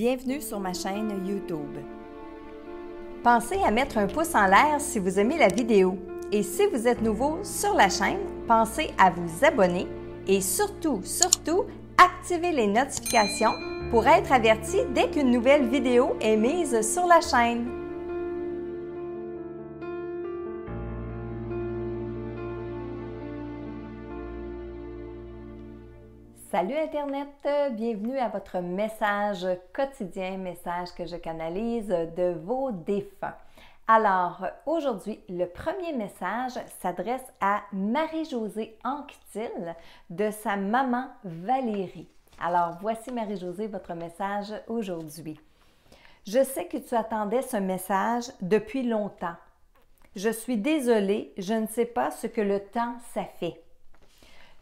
Bienvenue sur ma chaîne YouTube. Pensez à mettre un pouce en l'air si vous aimez la vidéo. Et si vous êtes nouveau sur la chaîne, pensez à vous abonner et surtout, surtout, activer les notifications pour être averti dès qu'une nouvelle vidéo est mise sur la chaîne. Salut Internet, bienvenue à votre message quotidien, message que je canalise de vos défunts. Alors, aujourd'hui, le premier message s'adresse à Marie-Josée Anctil de sa maman Valérie. Alors, voici Marie-Josée, votre message aujourd'hui. Je sais que tu attendais ce message depuis longtemps. Je suis désolée, je ne sais pas ce que le temps ça fait.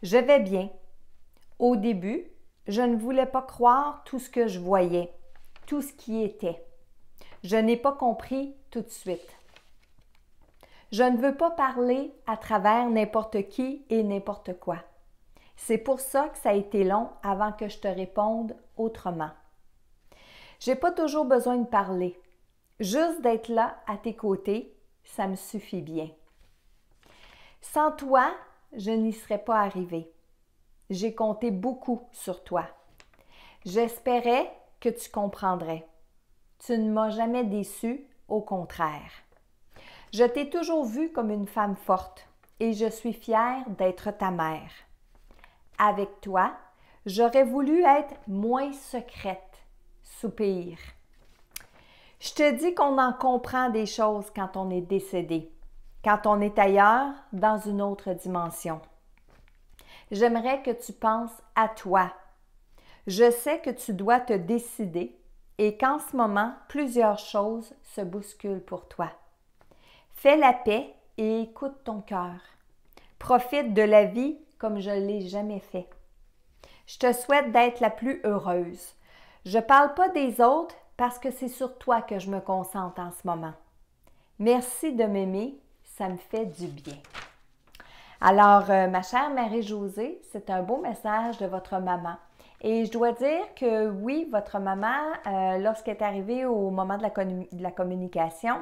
Je vais bien, au début, je ne voulais pas croire tout ce que je voyais, tout ce qui était. Je n'ai pas compris tout de suite. Je ne veux pas parler à travers n'importe qui et n'importe quoi. C'est pour ça que ça a été long avant que je te réponde autrement. J'ai pas toujours besoin de parler. Juste d'être là à tes côtés, ça me suffit bien. Sans toi, je n'y serais pas arrivée. J'ai compté beaucoup sur toi. J'espérais que tu comprendrais. Tu ne m'as jamais déçu, au contraire. Je t'ai toujours vue comme une femme forte et je suis fière d'être ta mère. Avec toi, j'aurais voulu être moins secrète, soupir. Je te dis qu'on en comprend des choses quand on est décédé, quand on est ailleurs, dans une autre dimension. J'aimerais que tu penses à toi. Je sais que tu dois te décider et qu'en ce moment, plusieurs choses se bousculent pour toi. Fais la paix et écoute ton cœur. Profite de la vie comme je ne l'ai jamais fait. Je te souhaite d'être la plus heureuse. Je ne parle pas des autres parce que c'est sur toi que je me concentre en ce moment. Merci de m'aimer, ça me fait du bien. Alors, euh, ma chère Marie-Josée, c'est un beau message de votre maman. Et je dois dire que oui, votre maman, euh, lorsqu'elle est arrivée au moment de la, communication,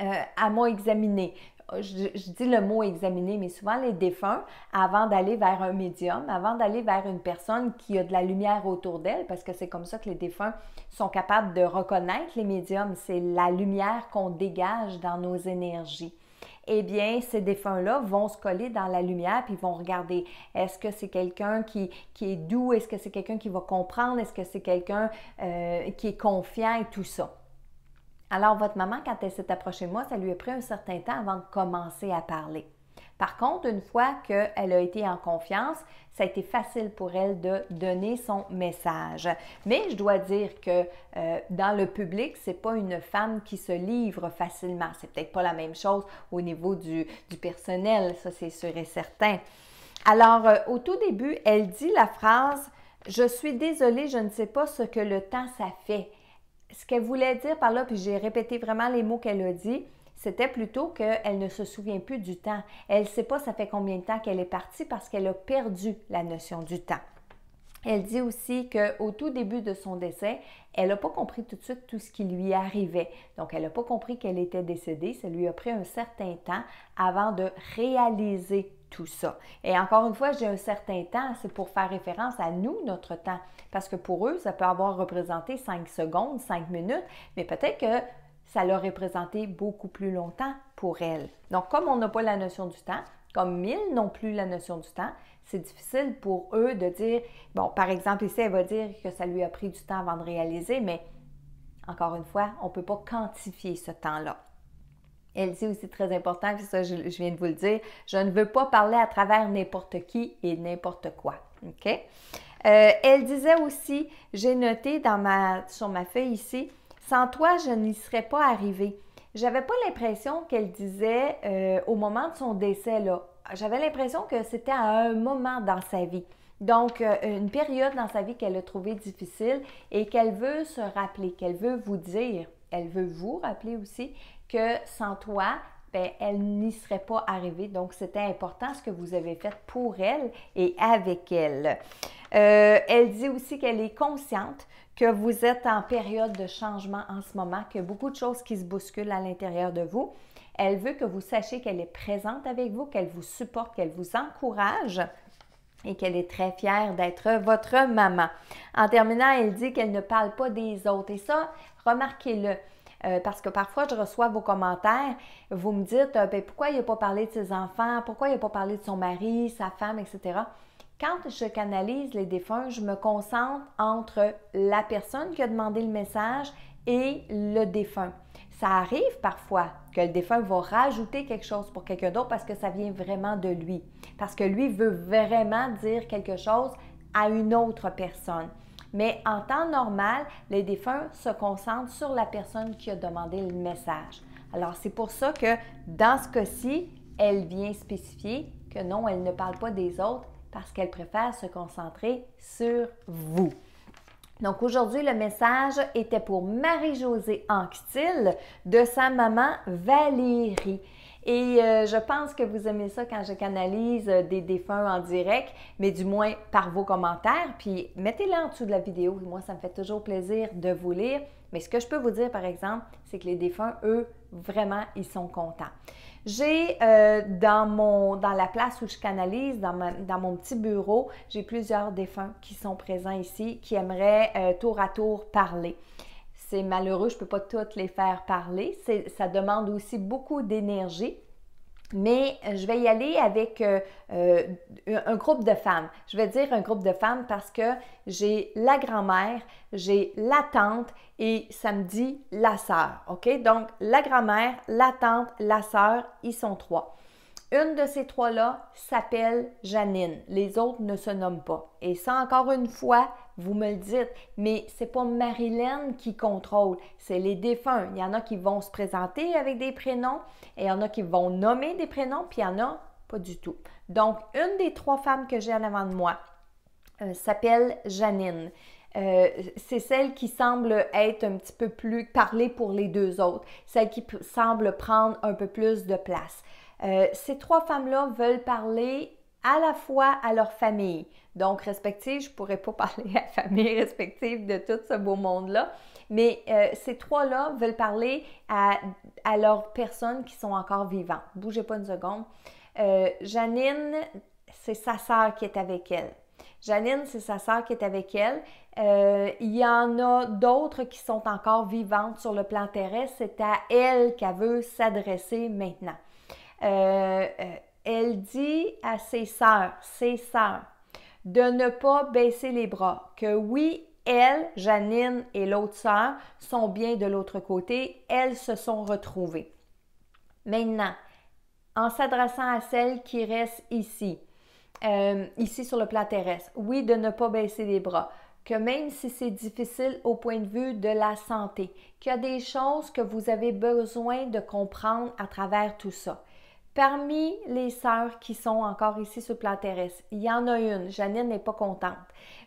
euh, elle m'a examiné. Je, je, dis le mot examiner, mais souvent les défunts, avant d'aller vers un médium, avant d'aller vers une personne qui a de la lumière autour d'elle, parce que c'est comme ça que les défunts sont capables de reconnaître les médiums, c'est la lumière qu'on dégage dans nos énergies eh bien, ces défunts-là vont se coller dans la lumière puis vont regarder est-ce que c'est quelqu'un qui, est doux, est-ce que c'est quelqu'un qui va comprendre, est-ce que c'est quelqu'un euh, qui est confiant et tout ça? Alors, votre maman, quand elle s'est approchée de moi, ça lui a pris un certain temps avant de commencer à parler. Par contre, une fois qu'elle a été en confiance, ça a été facile pour elle de donner son message. Mais je dois dire que euh, dans le public, c'est pas une femme qui se livre facilement. C'est peut-être pas la même chose au niveau du, personnel, ça c'est sûr et certain. Alors, euh, au tout début, elle dit la phrase Je suis désolée, je ne sais pas ce que le temps ça fait. Ce qu'elle voulait dire par là, puis j'ai répété vraiment les mots qu'elle a dit, c'était plutôt qu'elle ne se souvient plus du temps. Elle ne sait pas ça fait combien de temps qu'elle est partie parce qu'elle a perdu la notion du temps. Elle dit aussi qu'au tout début de son décès, elle n'a pas compris tout de suite tout ce qui lui arrivait. Donc, elle n'a pas compris qu'elle était décédée. Ça lui a pris un certain temps avant de réaliser tout ça. Et encore une fois, j'ai un certain temps, c'est pour faire référence à nous, notre temps. Parce que pour eux, ça peut avoir représenté 5 secondes, 5 minutes, mais peut-être que ça l'a représenté beaucoup plus longtemps pour elle. Donc, comme on n'a pas la notion du temps, comme ils n'ont plus la notion du temps, c'est difficile pour eux de dire, bon, par exemple, ici, elle va dire que ça lui a pris du temps avant de réaliser, mais encore une fois, on ne peut pas quantifier ce temps-là. Elle dit aussi très important, puis ça, je, viens de vous le dire, je ne veux pas parler à travers n'importe qui et n'importe quoi. OK? Euh, elle disait aussi, j'ai noté sur ma feuille ici, sans toi, je n'y serais pas arrivée. J'avais pas l'impression qu'elle disait euh, au moment de son décès, là. J'avais l'impression que c'était à un moment dans sa vie. Donc, euh, une période dans sa vie qu'elle a trouvée difficile et qu'elle veut se rappeler, qu'elle veut vous dire, elle veut vous rappeler aussi que sans toi, ben, elle n'y serait pas arrivée. Donc, c'était important ce que vous avez fait pour elle et avec elle. Euh, elle dit aussi qu'elle est consciente que vous êtes en période de changement en ce moment, qu'il y a beaucoup de choses qui se bousculent à l'intérieur de vous. Elle veut que vous sachiez qu'elle est présente avec vous, qu'elle vous supporte, qu'elle vous encourage et qu'elle est très fière d'être votre maman. En terminant, elle dit qu'elle ne parle pas des autres. Et ça, remarquez-le. Euh, parce que parfois, je reçois vos commentaires, vous me dites euh, ben, pourquoi il n'a pas parlé de ses enfants, pourquoi il n'a pas parlé de son mari, sa femme, etc. Quand je canalise les défunts, je me concentre entre la personne qui a demandé le message et le défunt. Ça arrive parfois que le défunt va rajouter quelque chose pour quelqu'un d'autre parce que ça vient vraiment de lui, parce que lui veut vraiment dire quelque chose à une autre personne. Mais en temps normal, les défunts se concentrent sur la personne qui a demandé le message. Alors c'est pour ça que dans ce cas-ci, elle vient spécifier que non, elle ne parle pas des autres parce qu'elle préfère se concentrer sur vous. Donc aujourd'hui, le message était pour Marie-Josée Anctil de sa maman Valérie. Et euh, je pense que vous aimez ça quand je canalise euh, des défunts en direct, mais du moins par vos commentaires. Puis mettez-les en dessous de la vidéo. Moi, ça me fait toujours plaisir de vous lire. Mais ce que je peux vous dire, par exemple, c'est que les défunts, eux, vraiment, ils sont contents. J'ai euh, dans, mon, dans la place où je canalise, dans, mon petit bureau, j'ai plusieurs défunts qui sont présents ici, qui aimeraient euh, tour à tour parler. C'est malheureux, je ne peux pas toutes les faire parler. Ça demande aussi beaucoup d'énergie. Mais euh, je vais y aller avec euh, euh, un groupe de femmes. Je vais dire un groupe de femmes parce que j'ai la grand-mère, j'ai la tante et samedi, la sœur. OK? Donc, la grand-mère, la tante, la sœur, ils sont trois. Une de ces trois-là s'appelle Janine. Les autres ne se nomment pas. Et ça, encore une fois, vous me le dites, mais c'est pas Marilyn qui contrôle, c'est les défunts. Il y en a qui vont se présenter avec des prénoms et il y en a qui vont nommer des prénoms, puis il y en a pas du tout. Donc, une des trois femmes que j'ai en avant de moi euh, s'appelle Janine. Euh, c'est celle qui semble être un petit peu plus parlée pour les deux autres, celle qui semble prendre un peu plus de place. Euh, ces trois femmes-là veulent parler à la fois à leur famille, donc respective, je ne pourrais pas parler à la famille respective de tout ce beau monde-là, mais euh, ces trois-là veulent parler à, leurs personnes qui sont encore vivantes. Bougez pas une seconde. Euh, Janine, c'est sa sœur qui est avec elle. Janine, c'est sa sœur qui est avec elle. Il y en a d'autres qui sont encore vivantes sur le plan terrestre. C'est à elle qu'elle veut s'adresser maintenant. Elle dit à ses sœurs, ses sœurs, de ne pas baisser les bras, que oui, elle, Janine et l'autre sœur sont bien de l'autre côté, elles se sont retrouvées. Maintenant, en s'adressant à celles qui restent ici, euh, ici sur le plan terrestre, oui, de ne pas baisser les bras, que même si c'est difficile au point de vue de la santé, qu'il y a des choses que vous avez besoin de comprendre à travers tout ça. Parmi les sœurs qui sont encore ici sur le plan terrestre, il y en a une, Janine n'est pas contente,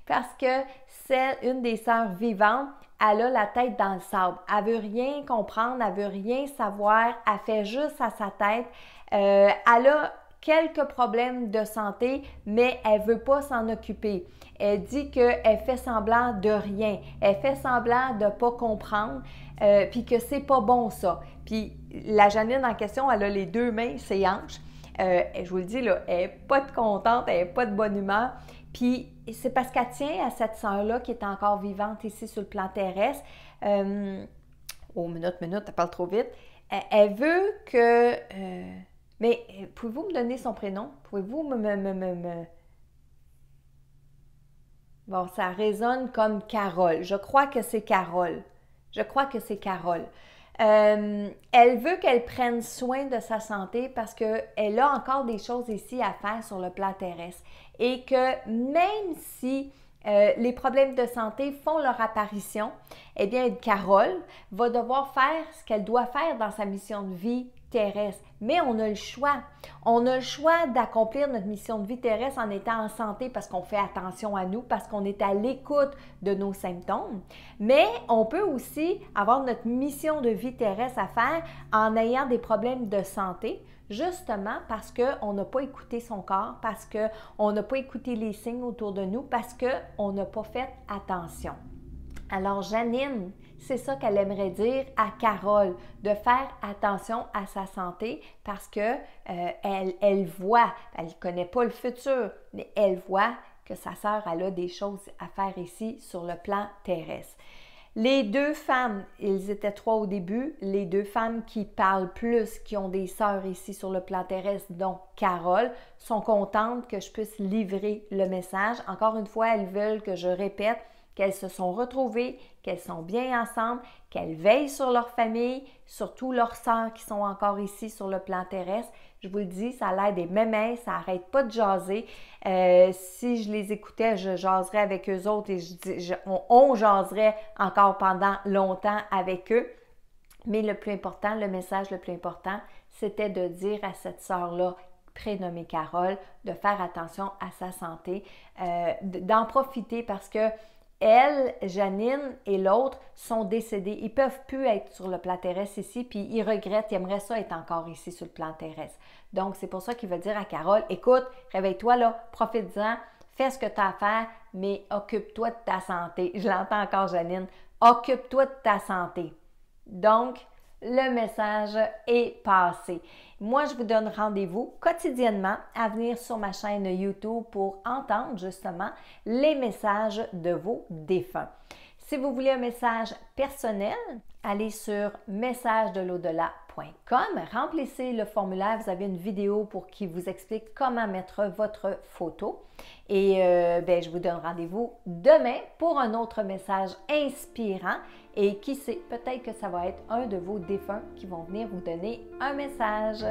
parce que c'est une des sœurs vivantes, elle a la tête dans le sable. Elle veut rien comprendre, elle veut rien savoir, elle fait juste à sa tête. Euh, elle a quelques problèmes de santé, mais elle veut pas s'en occuper. Elle dit qu'elle fait semblant de rien, elle fait semblant de pas comprendre, euh, puis que c'est pas bon ça. Puis la Janine en question, elle a les deux mains, ses hanches. Euh, je vous le dis, là, elle n'est pas de contente, elle n'est pas de bonne humeur. Puis c'est parce qu'elle tient à cette sœur-là qui est encore vivante ici sur le plan terrestre. Euh, oh, minute, minute, elle parle trop vite. Elle, veut que. Euh, mais pouvez-vous me donner son prénom? Pouvez-vous me, me, me, Bon, ça résonne comme Carole. Je crois que c'est Carole. Je crois que c'est Carole. Euh, elle veut qu'elle prenne soin de sa santé parce qu'elle a encore des choses ici à faire sur le plan terrestre. Et que même si euh, les problèmes de santé font leur apparition, eh bien, Carole va devoir faire ce qu'elle doit faire dans sa mission de vie terrestre, mais on a le choix. On a le choix d'accomplir notre mission de vie terrestre en étant en santé parce qu'on fait attention à nous, parce qu'on est à l'écoute de nos symptômes. Mais on peut aussi avoir notre mission de vie terrestre à faire en ayant des problèmes de santé, justement parce qu'on n'a pas écouté son corps, parce qu'on n'a pas écouté les signes autour de nous, parce qu'on n'a pas fait attention. Alors, Janine, c'est ça qu'elle aimerait dire à Carole, de faire attention à sa santé parce que euh, elle, voit, elle ne connaît pas le futur, mais elle voit que sa sœur elle a des choses à faire ici sur le plan terrestre. Les deux femmes, ils étaient trois au début, les deux femmes qui parlent plus, qui ont des sœurs ici sur le plan terrestre, dont Carole, sont contentes que je puisse livrer le message. Encore une fois, elles veulent que je répète qu'elles se sont retrouvées, qu'elles sont bien ensemble, qu'elles veillent sur leur famille, surtout leurs sœurs qui sont encore ici sur le plan terrestre. Je vous le dis, ça a l'air des mémés, ça n'arrête pas de jaser. Euh, si je les écoutais, je jaserais avec eux autres et on jaserait encore pendant longtemps avec eux. Mais le plus important, le message le plus important, c'était de dire à cette sœur-là prénommée Carole, de faire attention à sa santé, euh, d'en profiter parce que elle, Janine et l'autre sont décédés. Ils peuvent plus être sur le plan terrestre ici, puis ils regrettent, ils aimeraient ça être encore ici sur le plan terrestre. Donc, c'est pour ça qu'il va dire à Carole, écoute, réveille-toi là, profite-en, fais ce que tu as à faire, mais occupe-toi de ta santé. Je l'entends encore, Janine. Occupe-toi de ta santé. Donc, le message est passé. Moi, je vous donne rendez-vous quotidiennement à venir sur ma chaîne YouTube pour entendre justement les messages de vos défunts. Si vous voulez un message personnel, allez sur message remplissez le formulaire, vous avez une vidéo pour qui vous explique comment mettre votre photo. Et euh, ben, je vous donne rendez-vous demain pour un autre message inspirant. Et qui sait, peut-être que ça va être un de vos défunts qui vont venir vous donner un message.